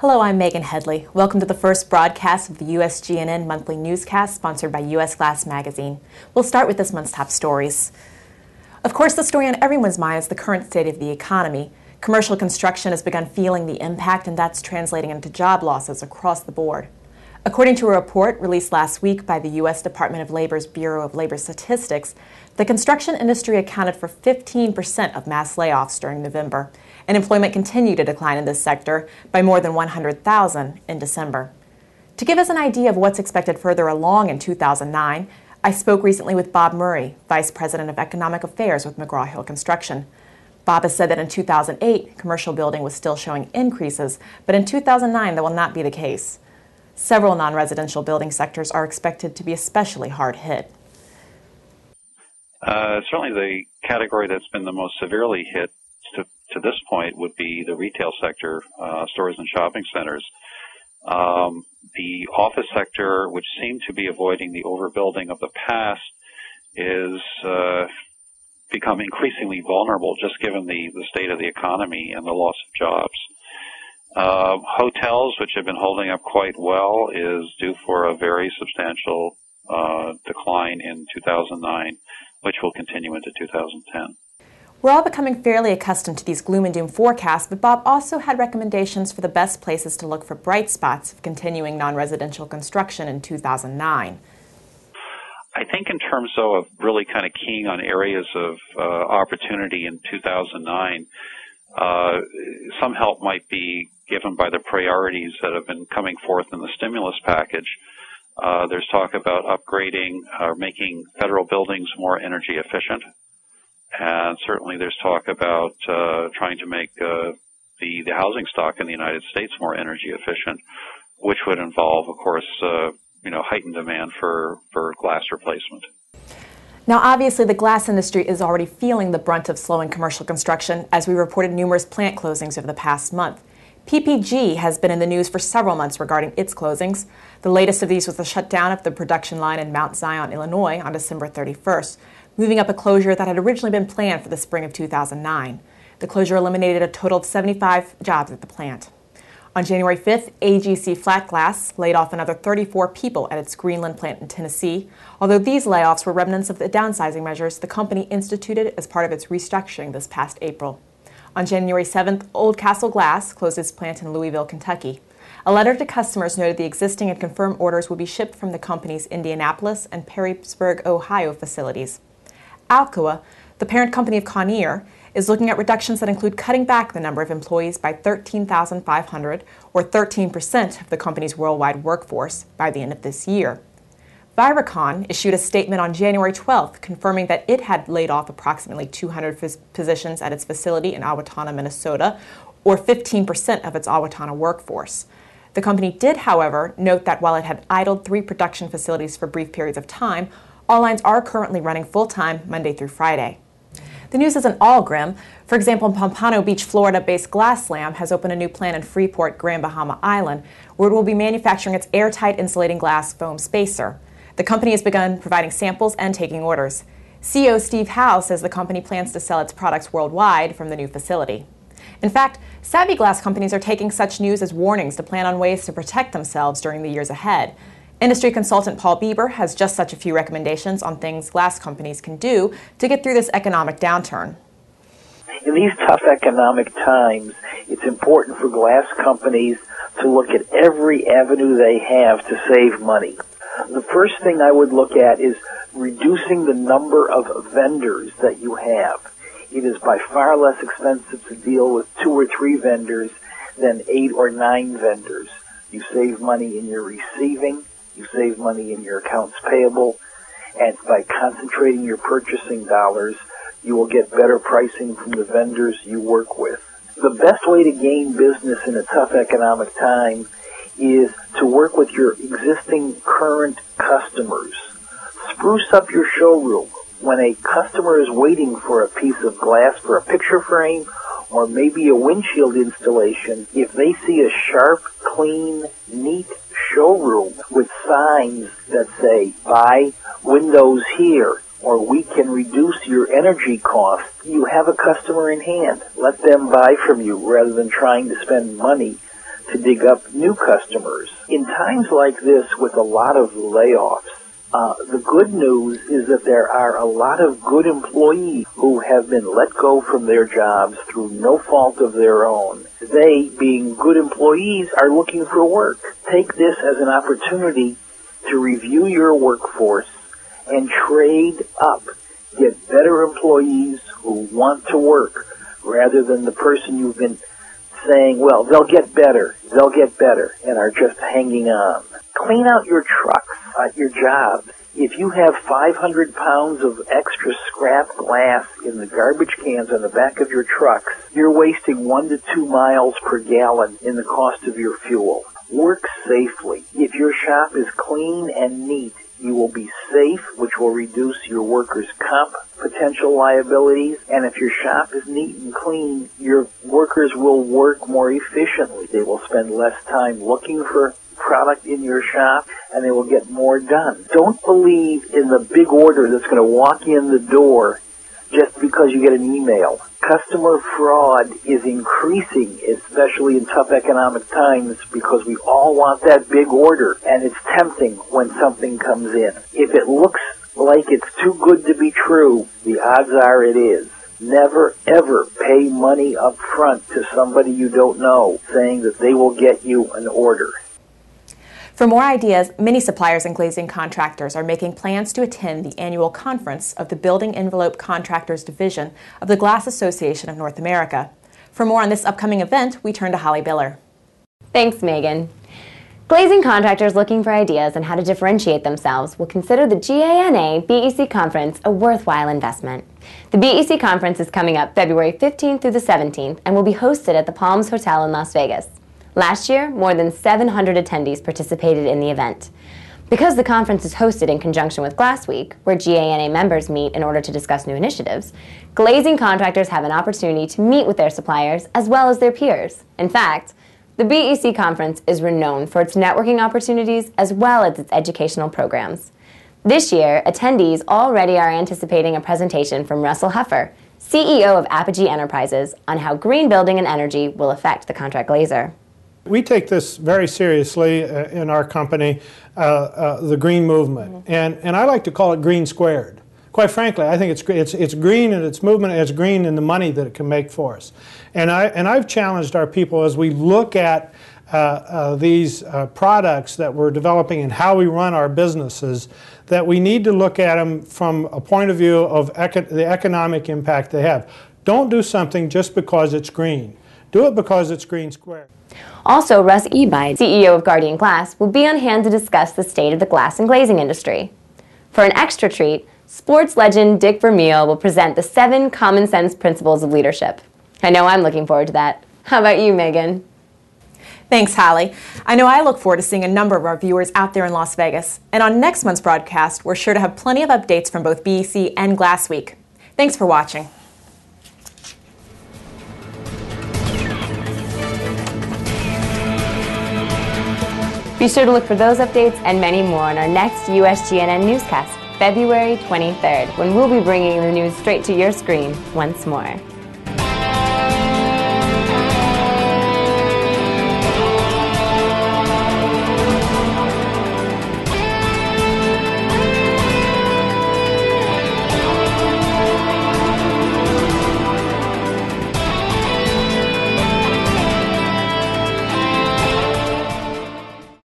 Hello, I'm Megan Headley. Welcome to the first broadcast of the USGNN monthly newscast sponsored by US Glass Magazine. We'll start with this month's top stories. Of course, the story on everyone's mind is the current state of the economy. Commercial construction has begun feeling the impact, and that's translating into job losses across the board. According to a report released last week by the U.S. Department of Labor's Bureau of Labor Statistics, the construction industry accounted for 15% of mass layoffs during November and employment continued to decline in this sector by more than 100,000 in December. To give us an idea of what's expected further along in 2009, I spoke recently with Bob Murray, Vice President of Economic Affairs with McGraw Hill Construction. Bob has said that in 2008, commercial building was still showing increases, but in 2009, that will not be the case. Several non residential building sectors are expected to be especially hard hit. Uh, certainly, the category that's been the most severely hit to this point would be the retail sector, uh, stores and shopping centers. Um, the office sector, which seemed to be avoiding the overbuilding of the past, is uh, become increasingly vulnerable just given the, the state of the economy and the loss of jobs. Uh, hotels, which have been holding up quite well, is due for a very substantial uh, decline in 2009, which will continue into 2010. We're all becoming fairly accustomed to these gloom and doom forecasts, but Bob also had recommendations for the best places to look for bright spots of continuing non residential construction in 2009. I think, in terms though, of really kind of keying on areas of uh, opportunity in 2009, uh, some help might be given by the priorities that have been coming forth in the stimulus package. Uh, there's talk about upgrading or making federal buildings more energy efficient. And certainly there's talk about uh, trying to make uh, the, the housing stock in the United States more energy efficient, which would involve, of course, uh, you know, heightened demand for, for glass replacement. Now, obviously, the glass industry is already feeling the brunt of slowing commercial construction, as we reported numerous plant closings over the past month. PPG has been in the news for several months regarding its closings. The latest of these was the shutdown of the production line in Mount Zion, Illinois on December 31st, moving up a closure that had originally been planned for the spring of 2009. The closure eliminated a total of 75 jobs at the plant. On January 5th, AGC Flat Glass laid off another 34 people at its Greenland plant in Tennessee. Although these layoffs were remnants of the downsizing measures the company instituted as part of its restructuring this past April. On January 7th, Oldcastle Glass closed its plant in Louisville, Kentucky. A letter to customers noted the existing and confirmed orders will be shipped from the company's Indianapolis and Perrysburg, Ohio facilities. Alcoa, the parent company of Kawneer, is looking at reductions that include cutting back the number of employees by 13,500, or 13% of the company's worldwide workforce, by the end of this year. Viracon issued a statement on January 12th confirming that it had laid off approximately 200 phys- positions at its facility in Owatonna, Minnesota, or 15% of its Owatonna workforce. The company did, however, note that while it had idled three production facilities for brief periods of time, all lines are currently running full time Monday through Friday. The news isn't all grim. For example, Pompano Beach, Florida based GlassLam has opened a new plant in Freeport, Grand Bahama Island, where it will be manufacturing its airtight insulating glass foam spacer. The company has begun providing samples and taking orders. CEO Steve Howe says the company plans to sell its products worldwide from the new facility. In fact, savvy glass companies are taking such news as warnings to plan on ways to protect themselves during the years ahead. Industry consultant Paul Bieber has just such a few recommendations on things glass companies can do to get through this economic downturn. In these tough economic times, it's important for glass companies to look at every avenue they have to save money. The first thing I would look at is reducing the number of vendors that you have. It is by far less expensive to deal with two or three vendors than eight or nine vendors. You save money in your receiving, you save money in your accounts payable, and by concentrating your purchasing dollars, you will get better pricing from the vendors you work with. The best way to gain business in a tough economic time is to work with your existing current customers. Spruce up your showroom. When a customer is waiting for a piece of glass for a picture frame or maybe a windshield installation, if they see a sharp, clean, neat showroom with signs that say, buy windows here, or we can reduce your energy costs, you have a customer in hand. Let them buy from you rather than trying to spend money to dig up new customers. In times like this with a lot of layoffs, uh, the good news is that there are a lot of good employees who have been let go from their jobs through no fault of their own. They, being good employees, are looking for work. Take this as an opportunity to review your workforce and trade up. Get better employees who want to work rather than the person you've been saying, well, they'll get better, they'll get better, and are just hanging on. Clean out your trucks at your job. If you have 500 pounds of extra scrap glass in the garbage cans on the back of your trucks, you're wasting one to two miles per gallon in the cost of your fuel. Work safely. If your shop is clean and neat, you will be safe, which will reduce your workers' comp potential liabilities. And if your shop is neat and clean, your workers will work more efficiently. They will spend less time looking for product in your shop and they will get more done. Don't believe in the big order that's going to walk in the door just because you get an email. Customer fraud is increasing, especially in tough economic times, because we all want that big order, and it's tempting when something comes in. If it looks like it's too good to be true, the odds are it is. Never ever pay money up front to somebody you don't know, saying that they will get you an order. For more ideas, many suppliers and glazing contractors are making plans to attend the annual conference of the Building Envelope Contractors Division of the Glass Association of North America. For more on this upcoming event, we turn to Holly Biller. Thanks, Megan. Glazing contractors looking for ideas on how to differentiate themselves will consider the GANA BEC conference a worthwhile investment. The BEC conference is coming up February 15th through the 17th and will be hosted at the Palms Hotel in Las Vegas. Last year, more than 700 attendees participated in the event. Because the conference is hosted in conjunction with Glass Week, where GANA members meet in order to discuss new initiatives, glazing contractors have an opportunity to meet with their suppliers as well as their peers. In fact, the BEC conference is renowned for its networking opportunities as well as its educational programs. This year, attendees already are anticipating a presentation from Russell Huffer, CEO of Apogee Enterprises, on how green building and energy will affect the contract glazier. We take this very seriously uh, in our company, uh, uh, the green movement. Mm-hmm. And, and I like to call it green squared. Quite frankly, I think it's, it's, it's green in its movement, it's green in the money that it can make for us. And, I, and I've challenged our people as we look at uh, uh, these uh, products that we're developing and how we run our businesses, that we need to look at them from a point of view of eco- the economic impact they have. Don't do something just because it's green. Do it because it's green squared. Also, Russ Ebeid, CEO of Guardian Glass, will be on hand to discuss the state of the glass and glazing industry. For an extra treat, sports legend Dick Vermeil will present the seven common sense principles of leadership. I know I'm looking forward to that. How about you, Megan? Thanks, Holly. I know I look forward to seeing a number of our viewers out there in Las Vegas. And on next month's broadcast, we're sure to have plenty of updates from both BEC and Glass Week. Thanks for watching. Be sure to look for those updates and many more on our next USGNN newscast, February 23rd, when we'll be bringing the news straight to your screen once more.